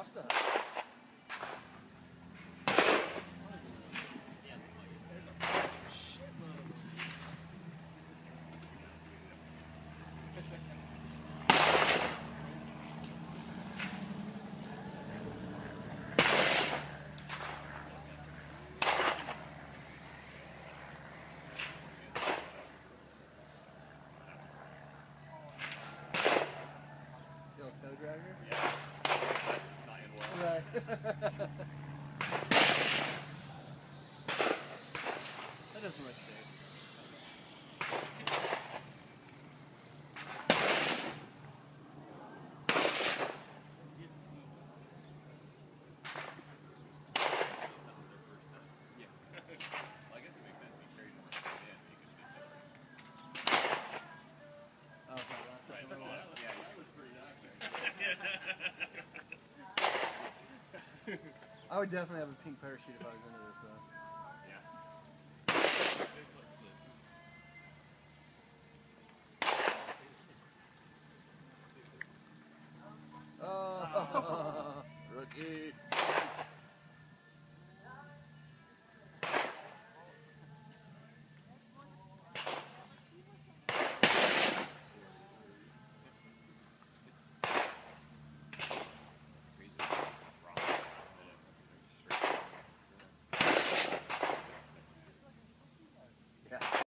off stuff. You know, co-driver? Yeah. That doesn't look safe. I would definitely have a pink parachute if I was into this though.